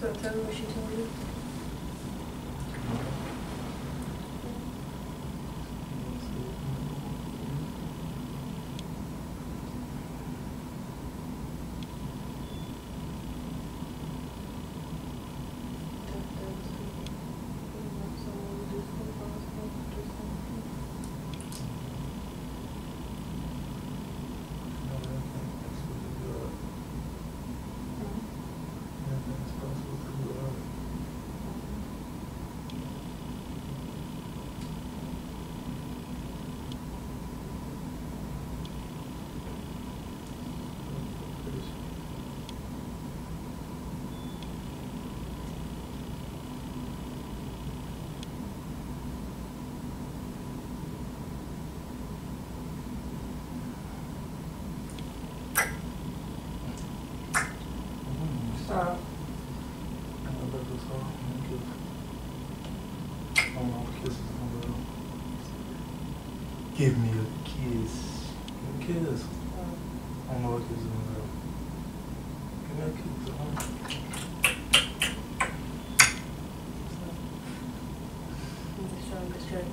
So tell me what she told you. Stop. Give me a kiss. Give me a kiss. I don't know what kiss is. Give me a kiss. huh? I'm just trying to distract me.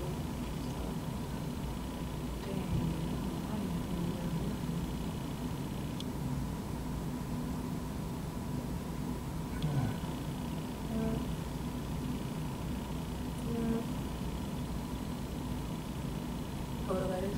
Hold it like this.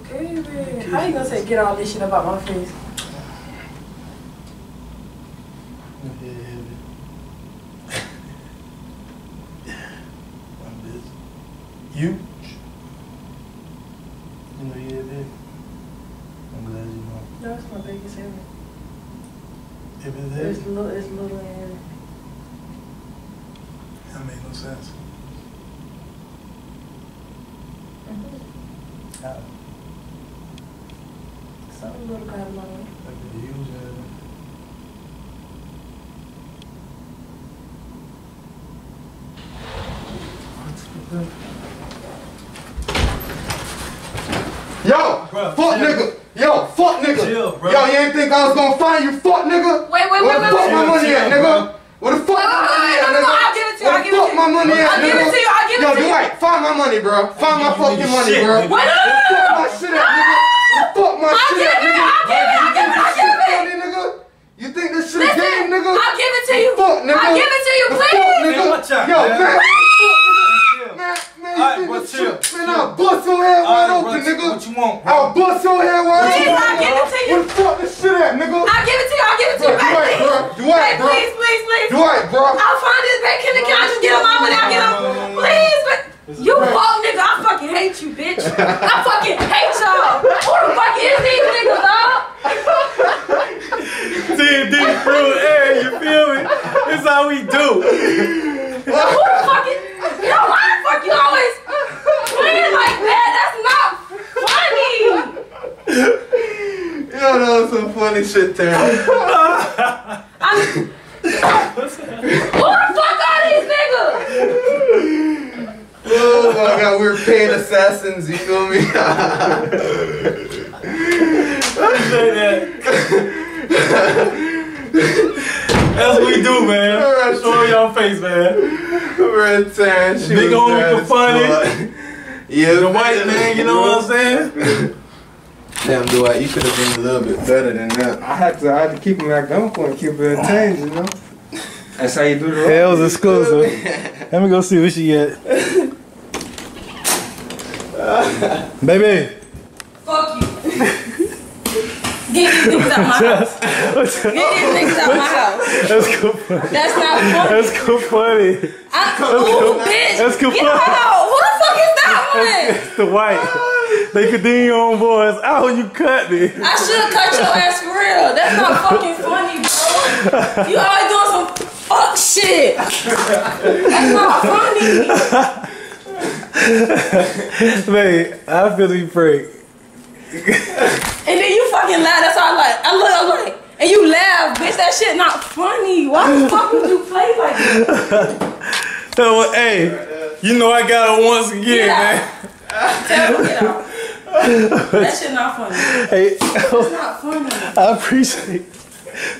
Okay, man. How you gonna say get all this shit about my face? Heavy. You? You know you heavy. I'm glad you know. That's my biggest enemy. If it's It's heavy, little, it's little and that make no sense. Mm-hmm. How? Something little got in my way. Like a huge heavy. Yo, Bruh, fuck chill. nigga. Yo, fuck nigga. Chill, bruh. Yo, you ain't think I was gonna find you, fuck nigga? Wait, wait, Where wait, the wait, fuck wait. my Chill, money at, nigga? bruh. Where the fuck Wait, my wait, money at, no, no, nigga? no, I'll give it to you, Where the fuck my money at, I'll give it to you, I'll give it Yo, to you. Dwight, find my money, bro. Find my fucking money, bro. nigga. Wait, no, no, no, Fuck no, my no. shit at, nigga. Fuck my I'll shit give at, it, nigga. I'll give it, I'll give it, I'll give it. Funny, nigga. You think this shit a Listen, game, nigga? I'll give it to you. Fuck, nigga. I'll give it to you, please. Fuck, nigga. Man, out, Yo, man. man. Chill. Man, man, Alright, you bro, think this chill, shit- Man. I'll bust your head wide Alright, open, bro, nigga. What you want, bro? I'll bust your head wide Please, open. I'll give it to you. Where the fuck this shit at, nigga? I'll give it to you, I'll give it to you. Bro, Babe, Dwight, please. bro. Dwight, Babe, bro. please, please, please. Dwight, bro. I'll find this back. Can, can I just get him my money? I'll get him. Please, but you fuck nigga. I fucking hate you, bitch. I fucking hate y'all. Who the fuck is these niggas, dog? Team deep through the air, you feel me? This how we do. Who the fuck is? Yo, why the fuck you always playing like that? That's not funny. Yo, that was some funny shit there. I'm, who the fuck are these niggas? Oh my god, we're paid assassins, you feel me? Say that. That's what we do, man. Alright, Show y'all face, man. we're in town. She Big was homie there for as funny. Yeah, The white man, you know what I'm saying? Damn, Dwight, you could have been a little bit better than that. I had to, I had to keep him at gunpoint, keep it entertained, you know. That's how you do the role. Yeah, it was exclusive. Let me go see what she get. Baby. Fuck you. Get these niggas out my house. Get these niggas out my house. That's cool. funny. That's not funny. That's cool funny. I, ooh, bitch. That's Get good. out. Who the fuck is that one? It's the white. Ah. They could do your own boys. Oh, you cut me. I should have cut your ass for real. That's not fucking funny, bro. You always doing some fuck shit. That's not funny. Man, I feel you break. And then you fucking laugh. That's all I like. I look, I'm like, and you laugh, bitch. That shit not funny. Why the fuck would you play like that? So, hey, you know I got it once again, Yeah. man. Tell him get out. That shit not funny. Hey, It's not funny. I appreciate it.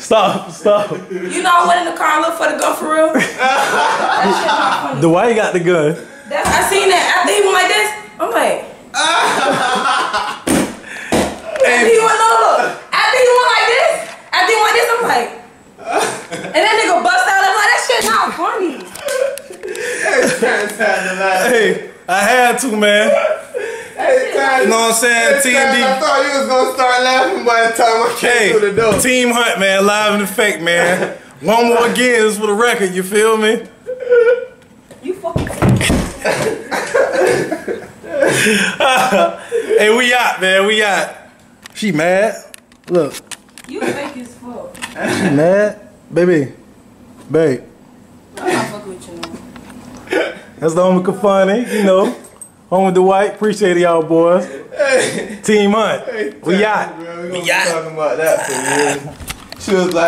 Stop, stop. You know I went in the car and looked for the gun for real. that shit not funny. Dwight got the gun. That, I seen that after he went like this. I'm like. after he went, look, look, look. After he went like this, after he went like this, I'm like. And that nigga bust out. I'm like, that shit not funny. Hey, I had to, man. You know what I'm saying? I TND. thought you was gonna start laughing by the time I came Hey, through the door. Team Hunt, man, live in effect, man. One more again, this for the record, you feel me? You fucking. Hey, we out, man, we out. She mad? Look, You fake as fuck. she mad? Baby, babe, I'm not fucking with you no. That's the homie Kafani, you know. Home with the white, appreciate y'all boys. Hey. Team Hunt, we out. We got talking about that for years. She was like.